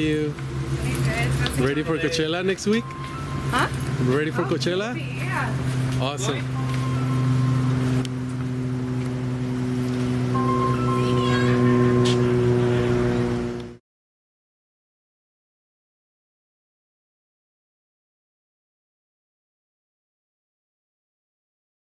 are you? Ready for Coachella next week? Huh? Ready for Coachella? Yeah. Awesome.